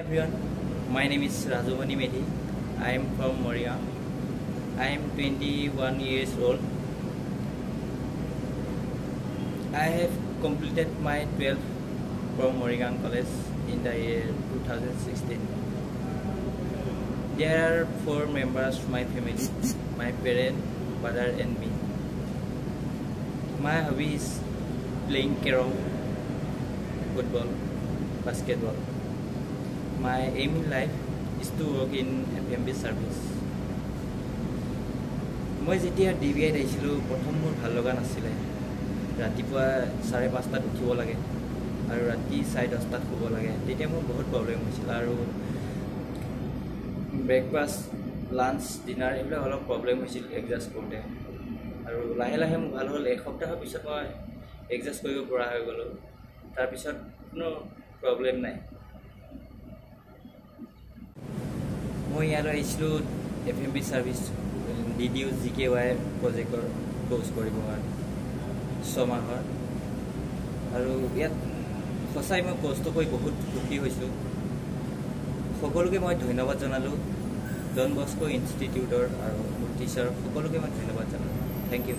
everyone, my name is Rajumani Medhi. I am from Moria. I am 21 years old. I have completed my 12th from Morigan College in the year 2016. There are four members of my family, my parents, father and me. My hobby is playing carrom, football, basketball. My aim in life is to work in FMB service. মই যেতিয়া D B আইত আহিছিলোঁ প্ৰথম মোৰ ভাল লগা নাছিলে। ৰাতিপুৱা চাৰে পাঁচটাত উঠিব লাগে আৰু ৰাতি চাৰে দহটাত শুব লাগে। তেতিয়া মোৰ বহুত প্ৰব্লেম হৈছিল আৰু ব্ৰেকফাষ্ট লাঞ্চ ডিনাৰ এইবিলাক অলপ প্ৰব্লেম হৈছিল এডজাষ্ট কৰোঁতে। আৰু লাহে লাহে মোৰ ভাল হ'ল। এসপ্তাহৰ পিছত মই এডজাষ্ট কৰিব পৰা হৈ গ'লোঁ। তাৰপিছত কোনো প্ৰব্লেম নাই। মই ইয়ালৈ আহিছিলোঁ F M B service D D U G K Y প্ৰজেক্টৰ ক'ৰ্চ কাৰণে ছমাহৰ আৰু ইয়াত সঁচাই মই কষ্ট কৰি বহুত সুখী হৈছোঁ। সকলোকে মই ধন্যবাদ জনালোঁ ডন বস্কো ইনষ্টিটিউটৰ আৰু মোৰ টিচাৰ সকলোকে মই ধন্যবাদ জনালোঁ। Thank U